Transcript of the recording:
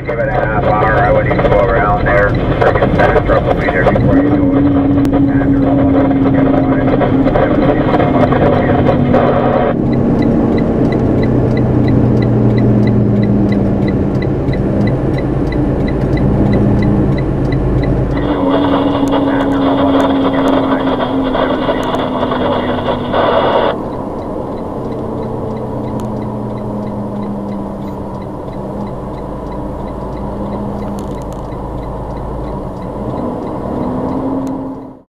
Give it a half hour. I wouldn't even go around there. Freaking sander truck will be there before you know it.